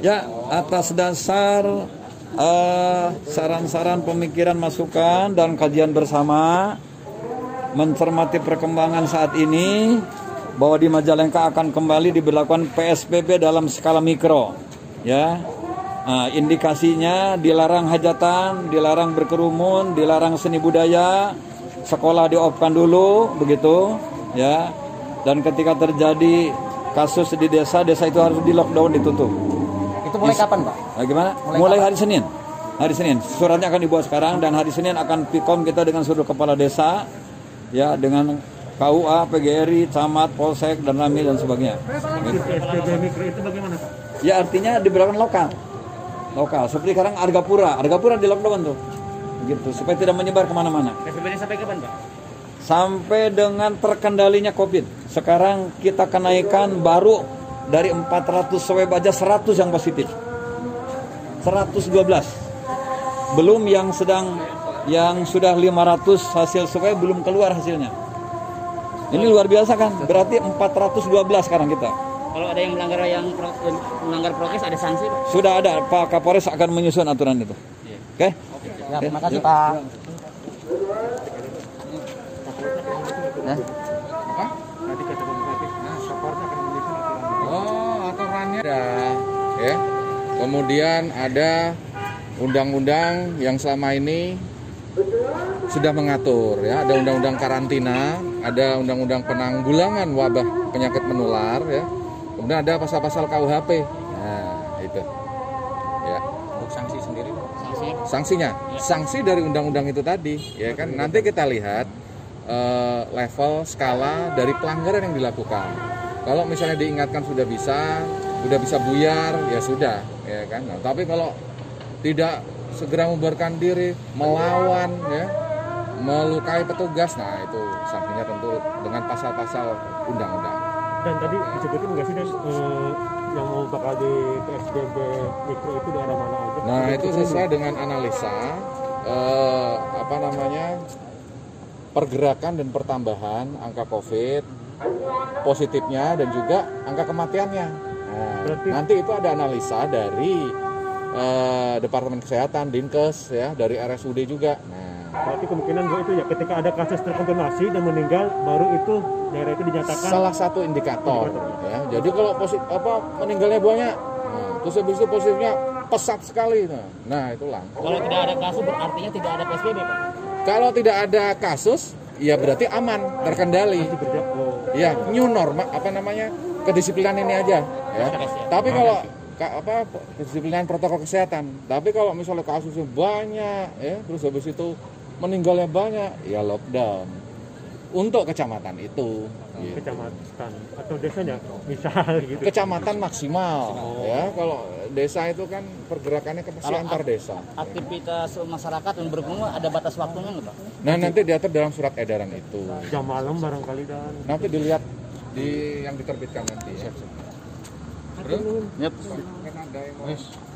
Ya, atas dasar eh, saran-saran pemikiran masukan dan kajian bersama mencermati perkembangan saat ini bahwa di Majalengka akan kembali diberlakukan PSBB dalam skala mikro ya. Nah, indikasinya dilarang hajatan dilarang berkerumun dilarang seni budaya sekolah dioffkan dulu begitu ya. Dan ketika terjadi kasus di desa desa itu harus di lockdown ditutup Itu mulai kapan, Pak? Nah, gimana? Mulai, hari Senin. Hari Senin. Suratnya akan dibuat sekarang dan hari Senin akan pikom kita dengan seluruh kepala desa ya dengan KUA, PGRI, camat, polsek dan rami dan sebagainya. Gitu. Mikro itu bagaimana Pak? Ya artinya diberlakukan lokal. Lokal. Seperti sekarang Argapura. Argapura di lockdown tuh. Gitu supaya tidak menyebar ke mana-mana. Sampai kapan Pak? Sampai dengan terkendalinya COVID. Sekarang kita kenaikan baru dari 400 swab aja 100 yang positif. 112. Belum yang sedang yang sudah 500 hasil swab belum keluar hasilnya. Ini luar biasa kan? Berarti 412 sekarang kita. Kalau ada yang melanggar yang pro- melanggar prokes ada sanksi Pak? Sudah ada Pak Kapolres akan menyusun aturan itu. Oke? Ya, terima kasih, Pak. Ya. Kemudian ada undang-undang yang selama ini sudah mengatur, ya. Ada undang-undang karantina, ada undang-undang penanggulangan wabah penyakit menular, ya. Kemudian ada pasal-pasal KUHP. Nah, itu. Ya. Untuk sanksi sendiri, Sanksi. Sanksinya, sanksi dari undang-undang itu tadi, ya kan. Nanti kita lihat eh, level skala dari pelanggaran yang dilakukan. Kalau misalnya diingatkan sudah bisa, sudah bisa buyar, ya sudah, ya kan. Nah, tapi kalau tidak segera membubarkan diri, melawan, ya, melukai petugas, nah itu sanksinya tentu dengan pasal-pasal undang-undang. Dan tadi disebutin nggak sih dan eh, yang mau bakal di PSBB mikro itu daerah mana aja? Nah itu sesuai dengan analisa eh, apa namanya pergerakan dan pertambahan angka COVID positifnya dan juga angka kematiannya. Berarti- nanti itu ada analisa dari eh, Departemen Kesehatan, Dinkes ya, dari RSUD juga. Nah, Berarti kemungkinan juga itu ya ketika ada kasus terkonfirmasi dan meninggal baru itu daerah itu dinyatakan salah satu indikator ya. Jadi kalau positif apa meninggalnya banyak, nah, terus habis itu positifnya pesat sekali. Nah, nah itulah. kalau tidak ada kasus berartinya tidak ada PSBB Pak. Kalau tidak ada kasus, ya berarti aman, terkendali. Masih berja- oh. Ya, new normal apa namanya? Kedisiplinan ini aja, ya. Tapi kalau ka- apa kedisiplinan protokol kesehatan. Tapi kalau misalnya kasusnya banyak, ya, terus habis itu meninggalnya banyak, ya lockdown. Untuk kecamatan itu, gitu. kecamatan atau desanya misal gitu. kecamatan maksimal, ya. Kalau desa itu kan pergerakannya ke Kalau antar desa. Aktivitas masyarakat yang berkerumun ada batas waktunya nggak, Pak? Nah, nanti diatur dalam surat edaran itu. Jam malam barangkali dan Nanti dilihat di yang diterbitkan nanti ya. Yep. Kan ada yang mau-